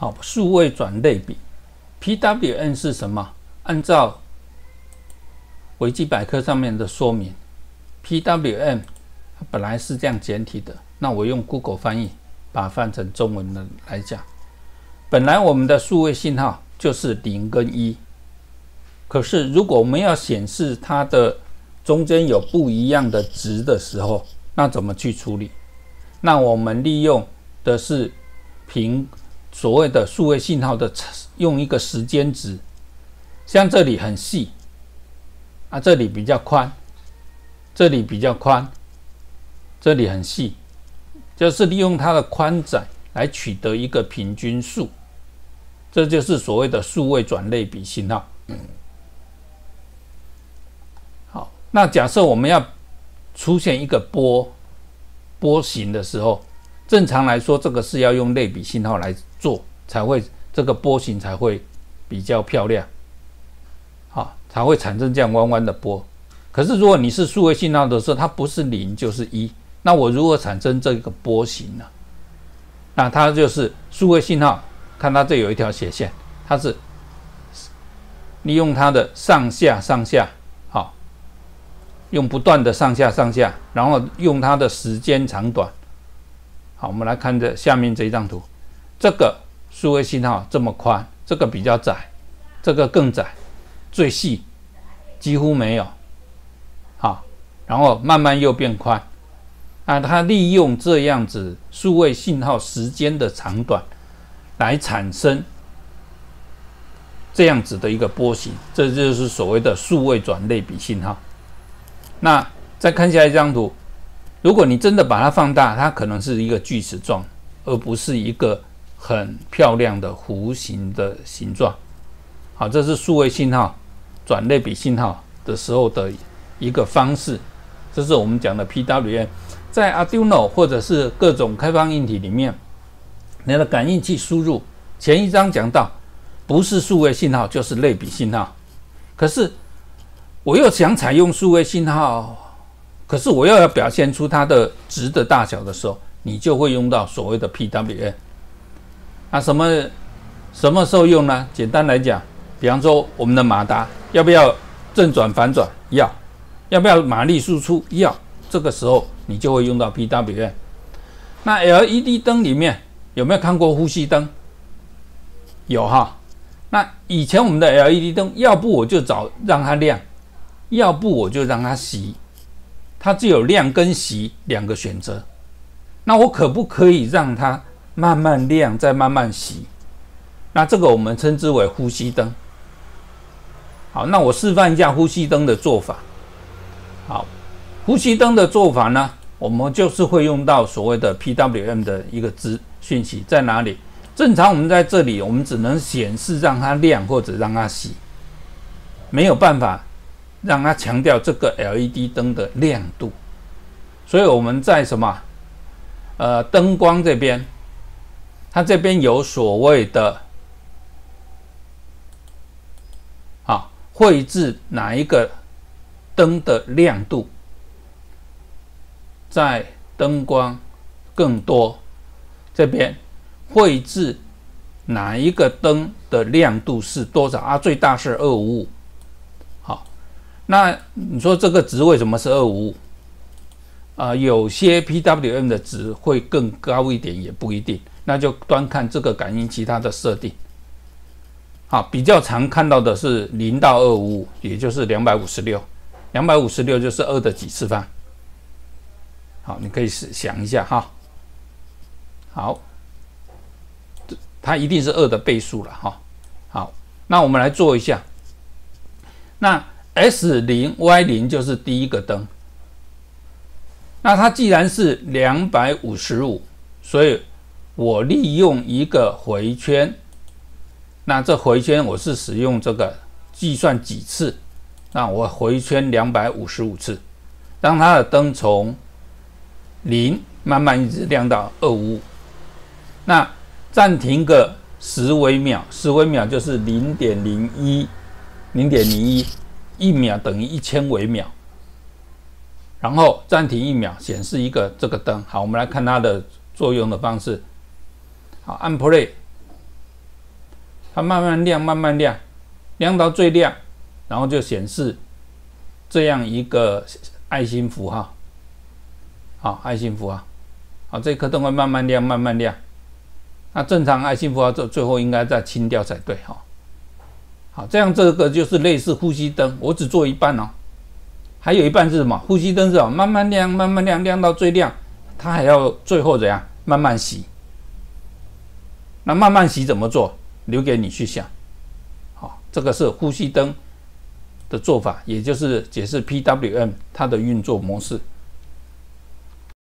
好，数位转类比，PWM 是什么？按照维基百科上面的说明，PWM 本来是这样简体的，那我用 Google 翻译把它翻成中文的来讲，本来我们的数位信号就是零跟一，可是如果我们要显示它的中间有不一样的值的时候，那怎么去处理？那我们利用的是平所谓的数位信号的用一个时间值，像这里很细，啊，这里比较宽，这里比较宽，这里很细，就是利用它的宽窄来取得一个平均数，这就是所谓的数位转类比信号。好，那假设我们要出现一个波波形的时候。正常来说，这个是要用类比信号来做，才会这个波形才会比较漂亮，好，才会产生这样弯弯的波。可是如果你是数位信号的时候，它不是零就是一，那我如何产生这个波形呢？那它就是数位信号，看它这有一条斜线，它是利用它的上下上下，好，用不断的上下上下，然后用它的时间长短。好，我们来看这下面这一张图，这个数位信号这么宽，这个比较窄，这个更窄，最细几乎没有。好，然后慢慢又变宽，啊，它利用这样子数位信号时间的长短来产生这样子的一个波形，这就是所谓的数位转类比信号。那再看下一张图。如果你真的把它放大，它可能是一个锯齿状，而不是一个很漂亮的弧形的形状。好，这是数位信号转类比信号的时候的一个方式。这是我们讲的 PWM，在 Arduino 或者是各种开放硬体里面，你的感应器输入前一章讲到，不是数位信号就是类比信号。可是我又想采用数位信号。可是我又要表现出它的值的大小的时候，你就会用到所谓的 PWM。那，什么什么时候用呢？简单来讲，比方说我们的马达要不要正转反转？要。要不要马力输出？要。这个时候你就会用到 PWM。那 LED 灯里面有没有看过呼吸灯？有哈。那以前我们的 LED 灯，要不我就找让它亮，要不我就让它熄。它只有亮跟熄两个选择，那我可不可以让它慢慢亮再慢慢熄？那这个我们称之为呼吸灯。好，那我示范一下呼吸灯的做法。好，呼吸灯的做法呢，我们就是会用到所谓的 PWM 的一个资讯息在哪里？正常我们在这里，我们只能显示让它亮或者让它熄，没有办法。让它强调这个 LED 灯的亮度，所以我们在什么？呃，灯光这边，它这边有所谓的，啊，绘制哪一个灯的亮度，在灯光更多这边绘制哪一个灯的亮度是多少啊？最大是二五五。那你说这个值为什么是二五五？啊，有些 PWM 的值会更高一点，也不一定，那就端看这个感应器它的设定。好，比较常看到的是零到二五五，也就是两百五十六，两百五十六就是二的几次方。好，你可以想一下哈。好，它一定是二的倍数了哈。好，那我们来做一下，那。S 零 Y 零就是第一个灯，那它既然是两百五十五，所以我利用一个回圈，那这回圈我是使用这个计算几次，那我回圈两百五十五次，让它的灯从零慢慢一直亮到二五五，那暂停个十微秒，十微秒就是零点零一，零点零一。一秒等于一千微秒，然后暂停一秒，显示一个这个灯。好，我们来看它的作用的方式。好，按 play，它慢慢亮，慢慢亮，亮到最亮，然后就显示这样一个爱心符号，好，爱心符号，好，这颗灯会慢慢亮，慢慢亮。那正常爱心符号最最后应该再清掉才对，哈。好，这样这个就是类似呼吸灯，我只做一半哦，还有一半是什么？呼吸灯是吧？慢慢亮，慢慢亮，亮到最亮，它还要最后怎样？慢慢熄。那慢慢熄怎么做？留给你去想。好，这个是呼吸灯的做法，也就是解释 PWM 它的运作模式。